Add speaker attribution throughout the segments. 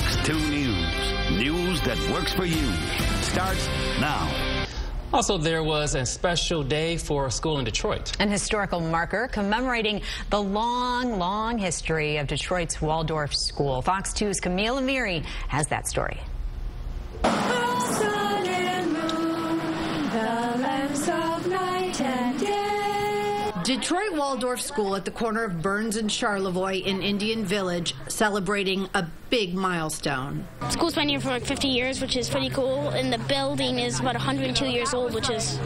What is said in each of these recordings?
Speaker 1: Fox 2 News. News that works for you. Starts now.
Speaker 2: Also, there was a special day for a school in Detroit.
Speaker 3: An historical marker commemorating the long, long history of Detroit's Waldorf School. Fox 2's Camille Amiri has that story.
Speaker 4: Detroit Waldorf School at the corner of Burns and Charlevoix in Indian Village celebrating a big milestone.
Speaker 5: School's been here for like 50 years, which is pretty cool, and the building is about 102 years old, which is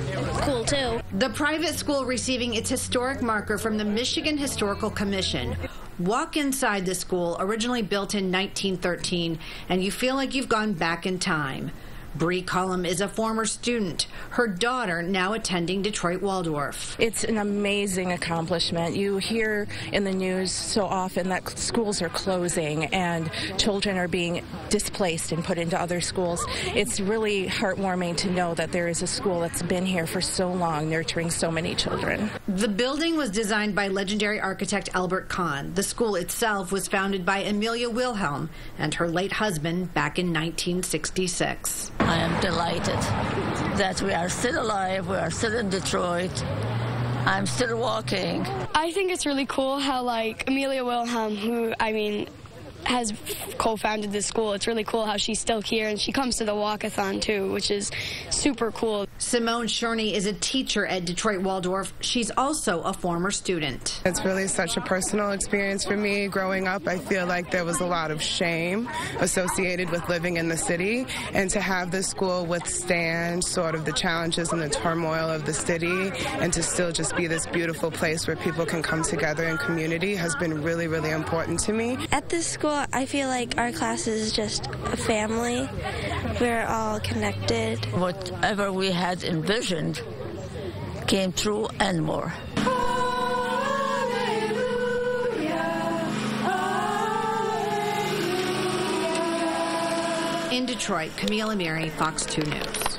Speaker 5: cool too.
Speaker 4: The private school receiving its historic marker from the Michigan Historical Commission. Walk inside the school, originally built in 1913, and you feel like you've gone back in time. Bree Cullum is a former student, her daughter now attending Detroit Waldorf.
Speaker 6: It's an amazing accomplishment. You hear in the news so often that schools are closing and children are being displaced and put into other schools. It's really heartwarming to know that there is a school that's been here for so long, nurturing so many children.
Speaker 4: The building was designed by legendary architect Albert Kahn. The school itself was founded by Amelia Wilhelm and her late husband back in 1966.
Speaker 7: I am delighted that we are still alive, we are still in Detroit. I'm still walking.
Speaker 5: I think it's really cool how, like, Amelia Wilhelm, who, I mean, has co-founded this school. It's really cool how she's still here and she comes to the walkathon too, which is super cool.
Speaker 4: Simone Shorney is a teacher at Detroit Waldorf. She's also a former student.
Speaker 8: It's really such a personal experience for me. Growing up, I feel like there was a lot of shame associated with living in the city, and to have this school withstand sort of the challenges and the turmoil of the city, and to still just be this beautiful place where people can come together in community has been really, really important to me.
Speaker 9: At this school, school, I feel like our class is just a family. We're all connected.
Speaker 7: Whatever we had envisioned came true and more.
Speaker 4: In Detroit, Camille Amiri, Fox 2 News.